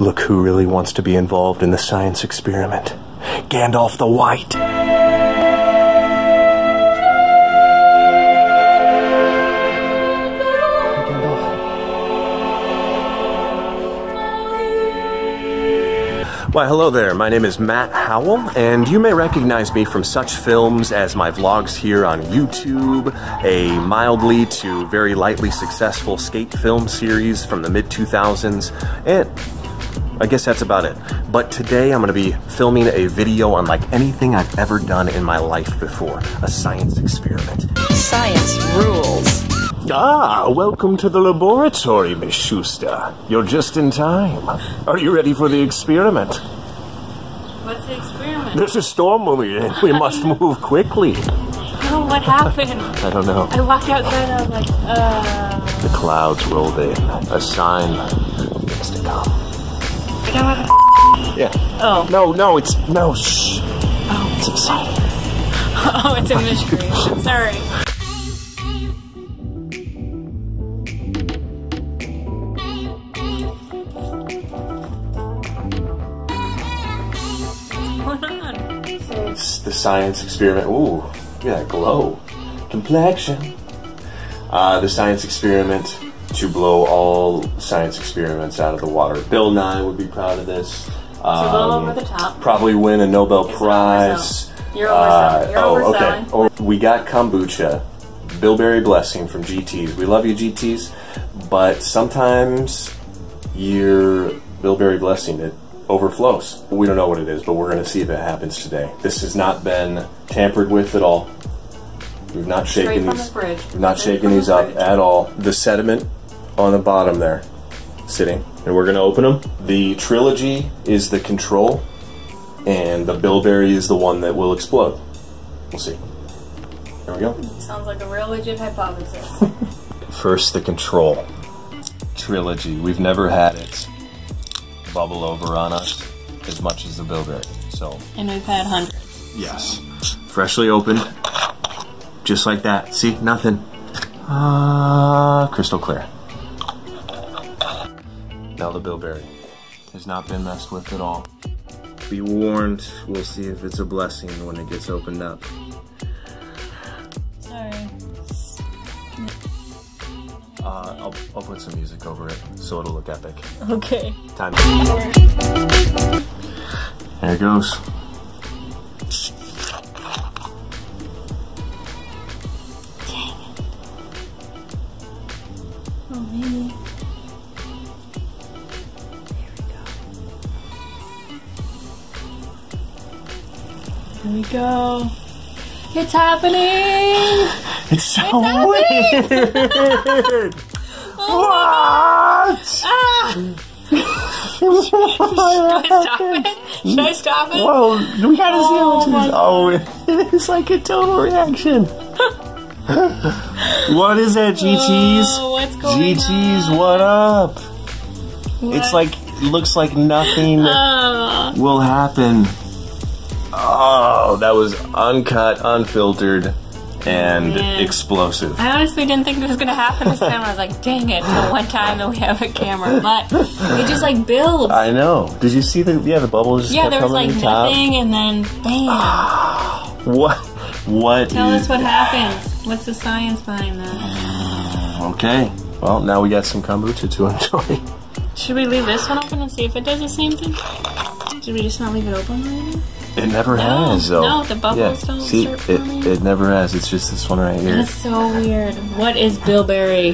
Look who really wants to be involved in the science experiment. Gandalf the White. Why, hello there. My name is Matt Howell, and you may recognize me from such films as my vlogs here on YouTube, a mildly to very lightly successful skate film series from the mid 2000s, and I guess that's about it. But today I'm going to be filming a video unlike anything I've ever done in my life before a science experiment. Science rules. Ah, welcome to the laboratory, Miss Schuster. You're just in time. Are you ready for the experiment? What's the experiment? There's a storm moving in. We must move quickly. Oh, what happened? I don't know. I walked outside. And I was like, uh. The clouds rolled in. A sign of things to come. I don't Yeah. Oh. No, no, it's no. Shh. Oh, it's exciting. Oh, it's a mystery. Sorry. What's going on? It's the science experiment. Ooh, look at that glow. Complexion. Uh, the science experiment to blow all science experiments out of the water. Bill Nye would be proud of this. Um, over the top. Probably win a Nobel It's Prize. You're Uh. You're oh, okay. Or we got kombucha, Bilberry Blessing from GT's. We love you, GT's, but sometimes your Bilberry Blessing it overflows. We don't know what it is, but we're going to see if it happens today. This has not been tampered with at all. We've not Straight shaken these. the not shaken from the these up at all. The sediment on the bottom there, sitting, and we're going to open them. The trilogy is the control, and the bilberry is the one that will explode. We'll see. There we go. Sounds like a real legit hypothesis. First, the control trilogy. We've never had it bubble over on us as much as the bilberry. So, and we've had hundreds. yes, freshly opened, just like that. See, nothing. Ah, crystal clear. Now the bilberry has not been messed with at all. Be warned, we'll see if it's a blessing when it gets opened up. Sorry. Uh, I'll, I'll put some music over it so it'll look epic. Okay. Time. There it goes. Oh, maybe. Here we go. It's happening! It's so weird. what? Ah! Should I stop it? Should I stop it? Whoa, we gotta see Oh how my much Oh, it's like a total reaction. what is that, GTs? Oh, what's going GTs, on? what up? It's like, looks like nothing Uh, will happen. Oh, that was uncut, unfiltered, and Man. explosive. I honestly didn't think this was gonna happen this time. I was like, dang it, the one time that we have a camera. But it just like builds. I know. Did you see the yeah the bubbles just Yeah, there was like to the top? nothing and then bam. What? What? Tell us what happens. What's the science behind that? Okay. Well, now we got some kombucha to enjoy. Should we leave this one open and see if it does the same thing? Should we just not leave it open already? It never No, has though. no, the bubbles yeah. don't See, it it never has. It's just this one right here. That's so weird. What is bilberry?